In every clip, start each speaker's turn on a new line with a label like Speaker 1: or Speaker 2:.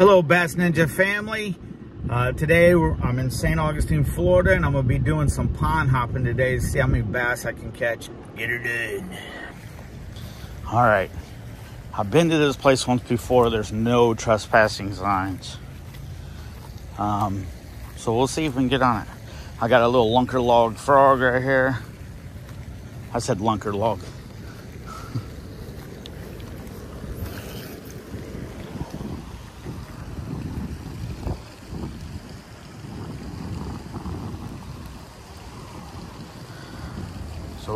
Speaker 1: Hello, Bass Ninja family. Uh, today I'm in St. Augustine, Florida, and I'm gonna be doing some pond hopping today to see how many bass I can catch. Get it done. All right, I've been to this place once before. There's no trespassing signs. Um, so we'll see if we can get on it. I got a little lunker log frog right here. I said lunker log.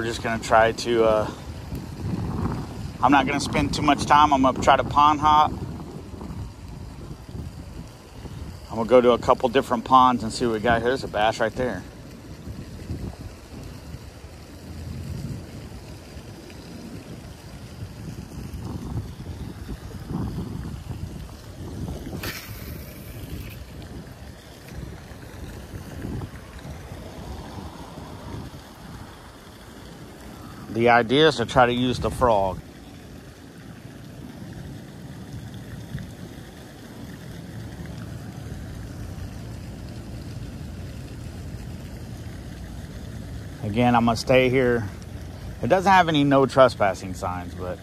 Speaker 1: We're just gonna try to, uh, I'm not gonna spend too much time. I'm gonna try to pond hop. I'm gonna go to a couple different ponds and see what we got here. There's a bass right there. The idea is to try to use the frog. Again, I'm gonna stay here. It doesn't have any no trespassing signs, but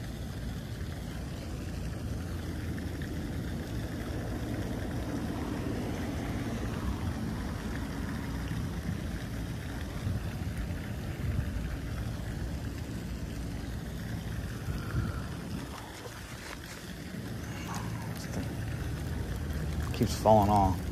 Speaker 1: keeps falling off.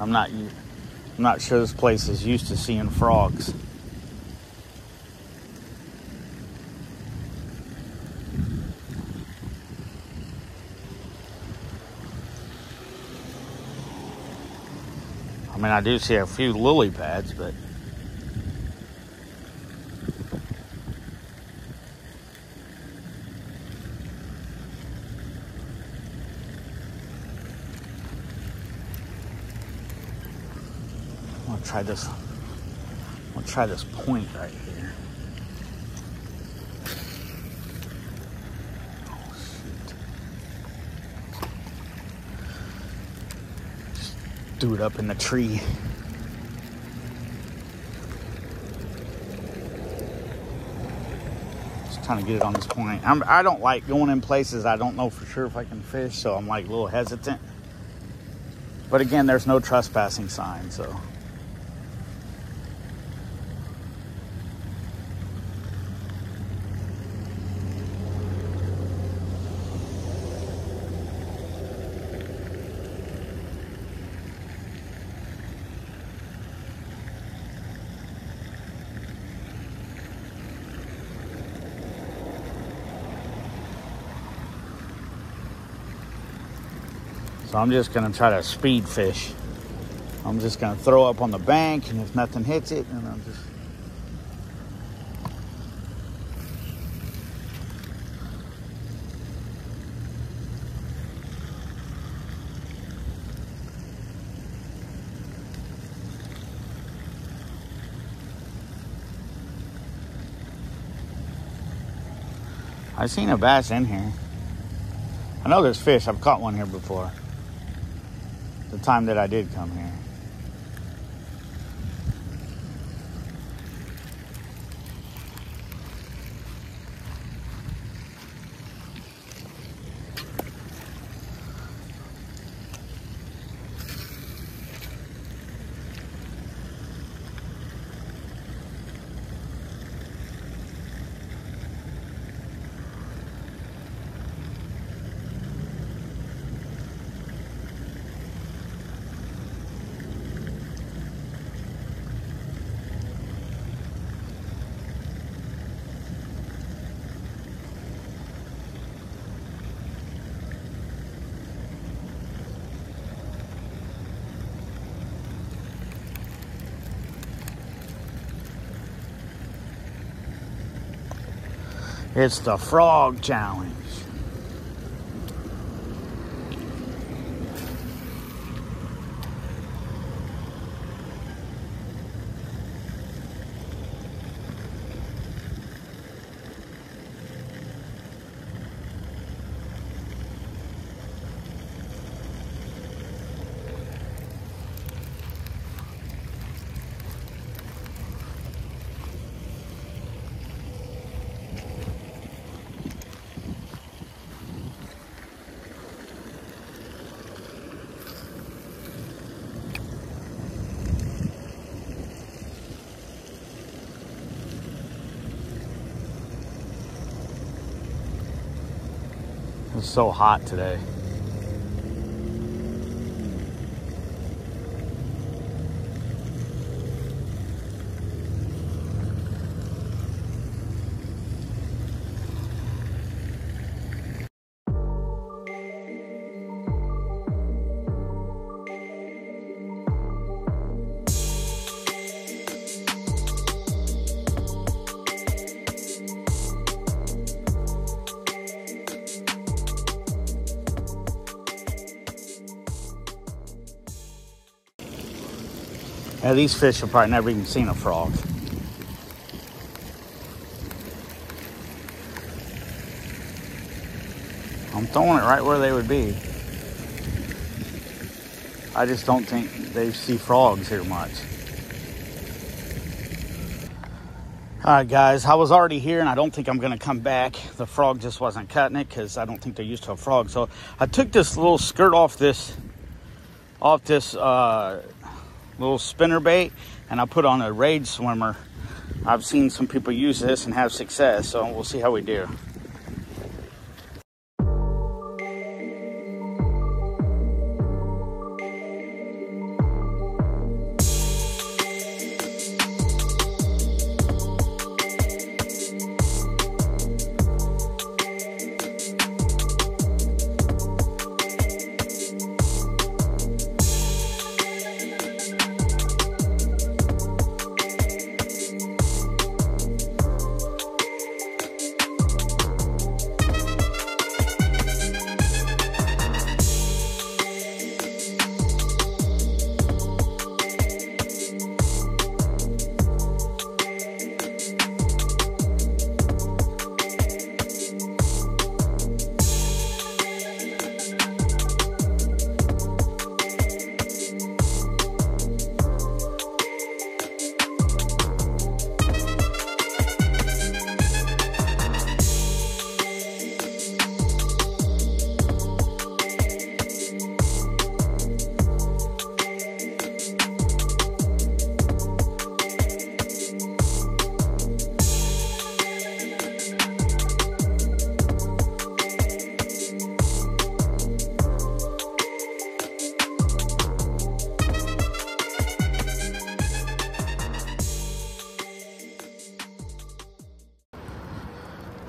Speaker 1: I'm not I'm not sure this place is used to seeing frogs. I mean, I do see a few lily pads, but try this. Gonna try this point right here. Just do it up in the tree. Just trying to get it on this point. I'm, I don't like going in places I don't know for sure if I can fish, so I'm like a little hesitant. But again, there's no trespassing sign, so. So I'm just gonna try to speed fish. I'm just gonna throw up on the bank, and if nothing hits it, then I'm just. I've seen a bass in here. I know there's fish. I've caught one here before the time that I did come here. It's the frog challenge. It's so hot today. Yeah, these fish have probably never even seen a frog. I'm throwing it right where they would be. I just don't think they see frogs here much. All right, guys, I was already here and I don't think I'm going to come back. The frog just wasn't cutting it because I don't think they're used to a frog. So I took this little skirt off this, off this, uh, little spinner bait and I put on a Rage Swimmer. I've seen some people use this and have success, so we'll see how we do.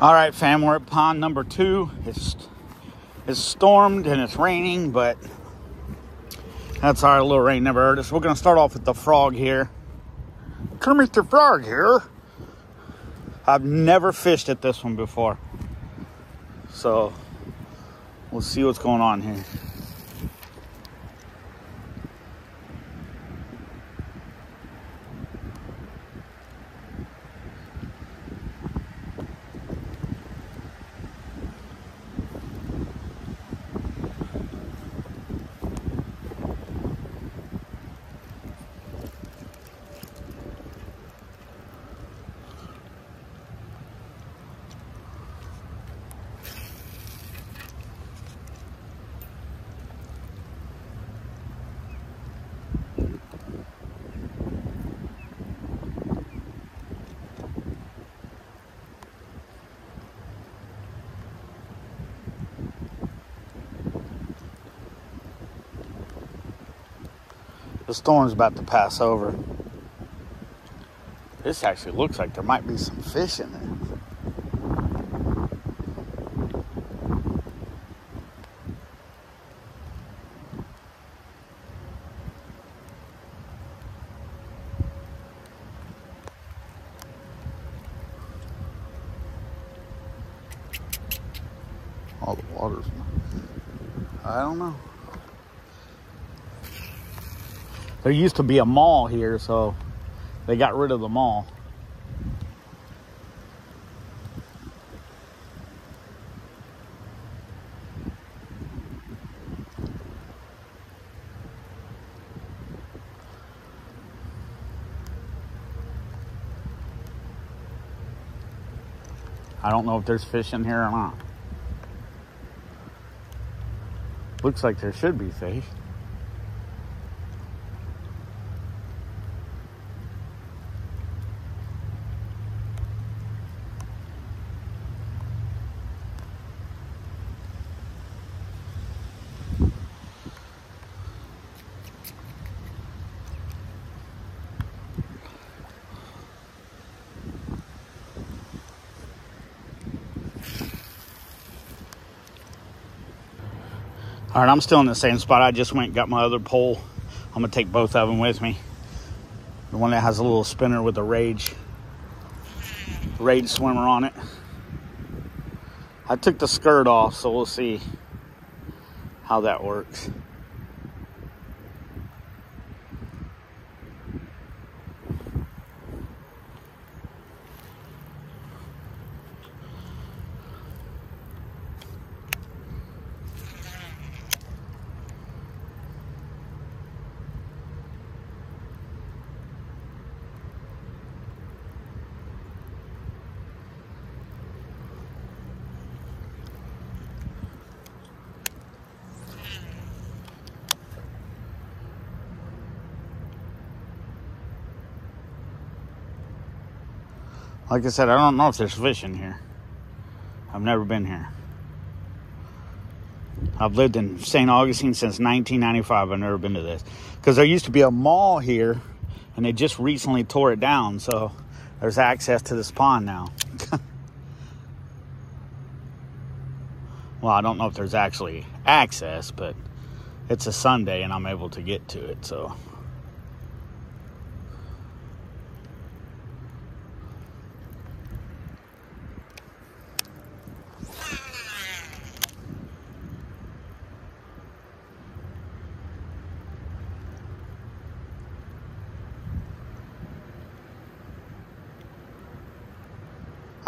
Speaker 1: All right, fam, we're at pond number two. It's it's stormed and it's raining, but that's our little rain never hurt us. We're gonna start off with the frog here. Kermit the Frog here. I've never fished at this one before. So we'll see what's going on here. The storm's about to pass over. This actually looks like there might be some fish in there. All the water's. I don't know. There used to be a mall here, so they got rid of the mall. I don't know if there's fish in here or not. Looks like there should be fish. All right, I'm still in the same spot. I just went got my other pole. I'm gonna take both of them with me. The one that has a little spinner with a rage, rage swimmer on it. I took the skirt off, so we'll see how that works. Like I said, I don't know if there's fish in here. I've never been here. I've lived in St. Augustine since 1995. I've never been to this. Because there used to be a mall here, and they just recently tore it down, so there's access to this pond now. well, I don't know if there's actually access, but it's a Sunday and I'm able to get to it, so.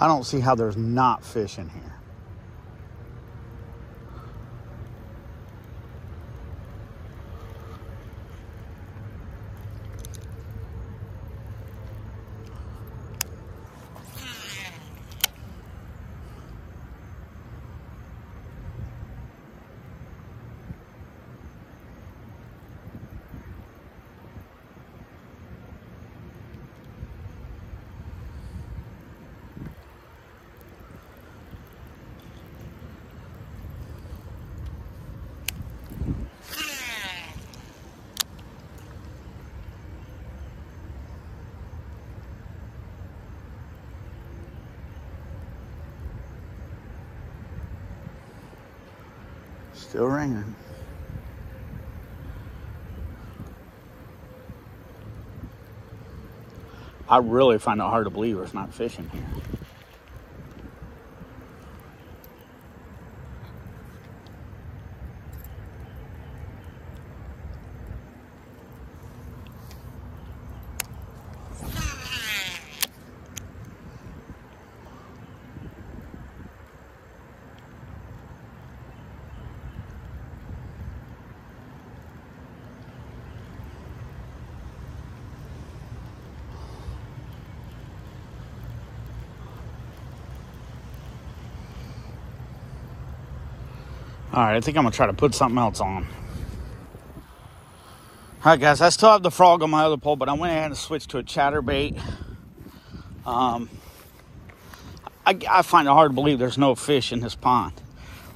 Speaker 1: I don't see how there's not fish in here. Still ringing. I really find it hard to believe there's not fishing here. All right, I think I'm gonna try to put something else on. All right, guys, I still have the frog on my other pole, but I went ahead and switched to a chatterbait. Um, I, I find it hard to believe there's no fish in this pond,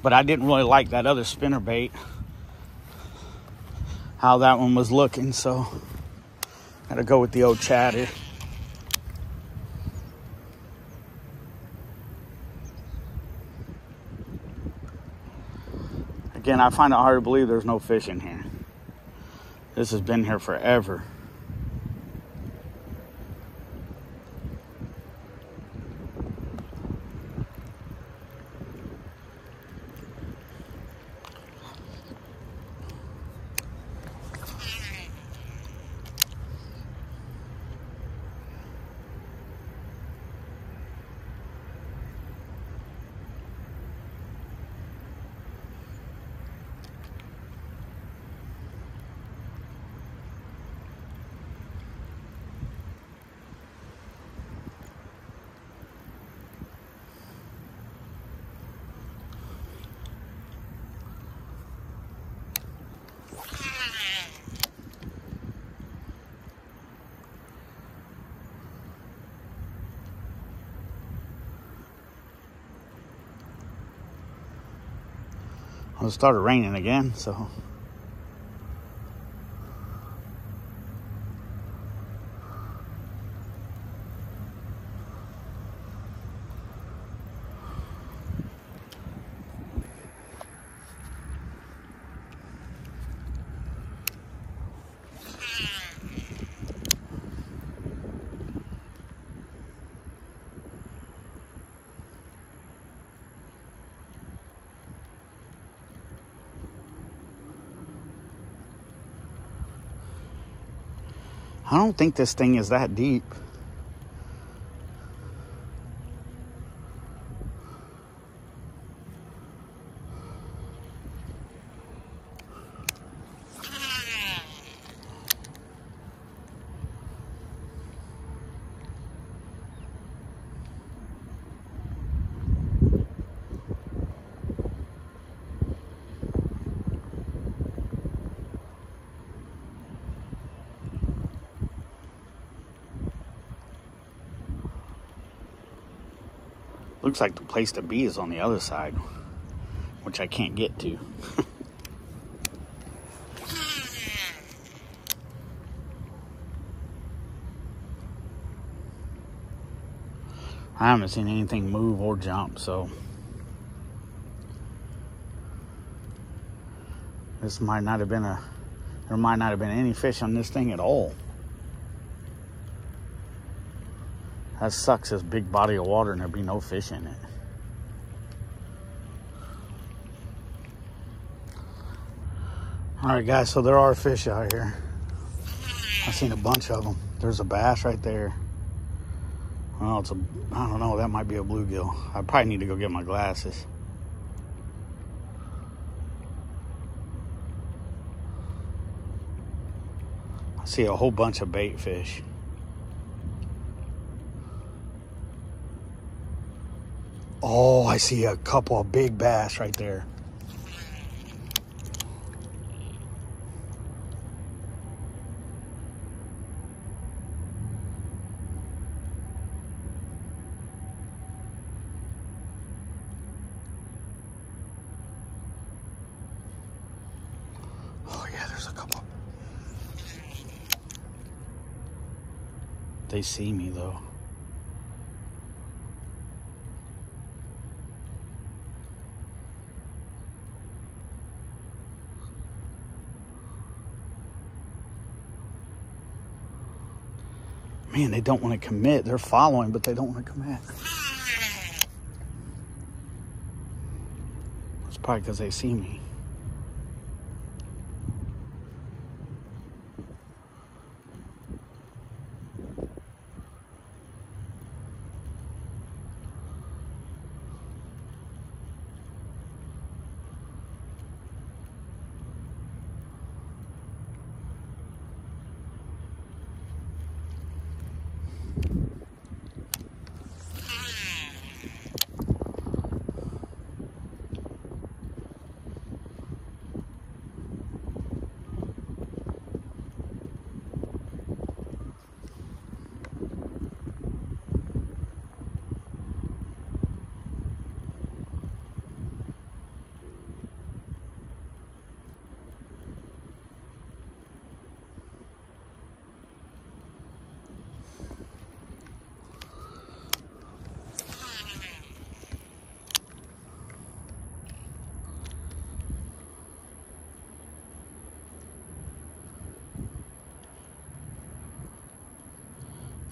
Speaker 1: but I didn't really like that other spinner bait, how that one was looking, so got to go with the old chatter. Again, I find it hard to believe there's no fish in here. This has been here forever. It started raining again, so I don't think this thing is that deep. Looks like the place to be is on the other side, which I can't get to. I haven't seen anything move or jump, so this might not have been a there might not have been any fish on this thing at all. That sucks, this big body of water and there be no fish in it. All right, guys, so there are fish out here. I've seen a bunch of them. There's a bass right there. Well, it's a, I don't know, that might be a bluegill. I probably need to go get my glasses. I see a whole bunch of bait fish. Oh, I see a couple of big bass right there. Oh yeah, there's a couple. They see me though. Man, they don't want to commit. They're following, but they don't want to commit. It's probably because they see me.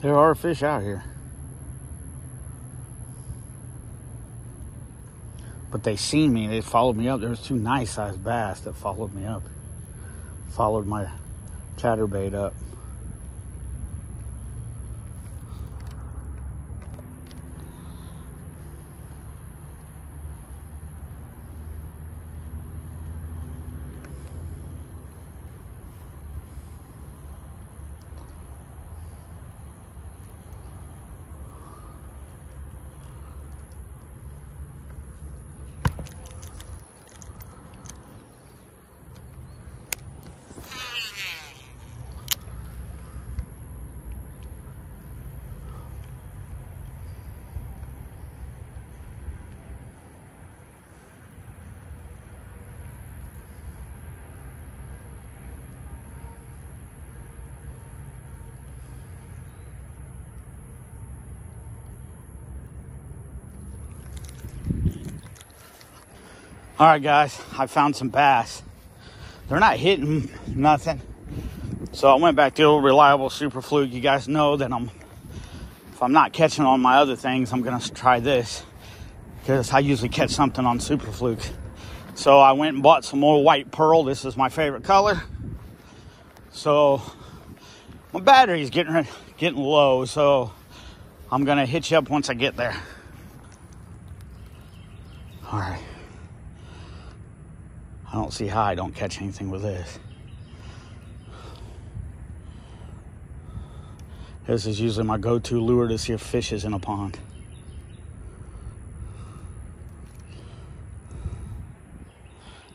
Speaker 1: There are fish out here. But they seen me. They followed me up. There was two nice sized bass that followed me up. Followed my chatterbait up. All right, guys, I found some bass. They're not hitting nothing. So I went back to old reliable super fluke. You guys know that I'm, if I'm not catching on my other things, I'm gonna try this because I usually catch something on super fluke. So I went and bought some more white pearl. This is my favorite color. So my battery's getting getting low, so I'm gonna hit you up once I get there. All right. I don't see how I don't catch anything with this. This is usually my go-to lure to see if fish is in a pond.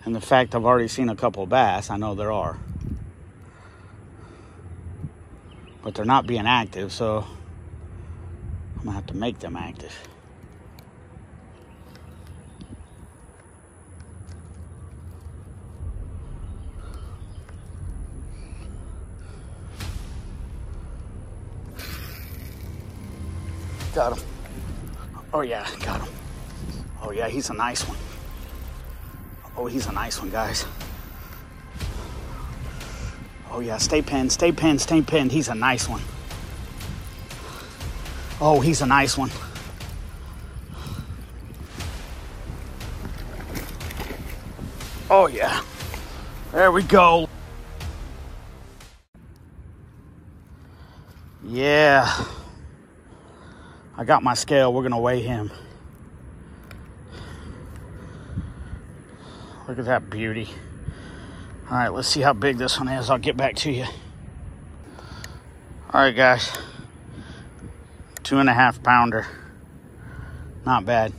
Speaker 1: And the fact I've already seen a couple bass, I know there are. But they're not being active, so I'm gonna have to make them active. Got him. Oh yeah, got him. Oh yeah, he's a nice one. Oh, he's a nice one, guys. Oh yeah, stay pinned, stay pinned, stay pinned. He's a nice one. Oh, he's a nice one. Oh yeah. There we go. Yeah. I got my scale. We're going to weigh him. Look at that beauty. All right, let's see how big this one is. I'll get back to you. All right, guys. Two and a half pounder. Not bad.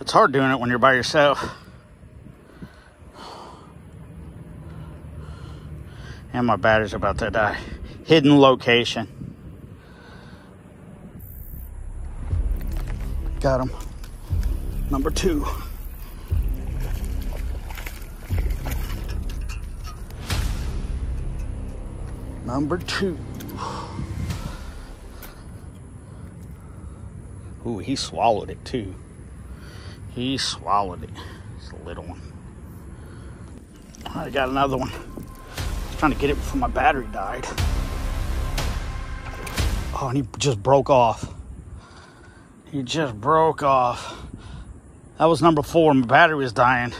Speaker 1: It's hard doing it when you're by yourself. And my battery's about to die. Hidden location. Got him. Number two. Number two. Ooh, he swallowed it too. He swallowed it. It's a little one. I got another one. Trying to get it before my battery died. Oh, and he just broke off. He just broke off. That was number four. My battery was dying.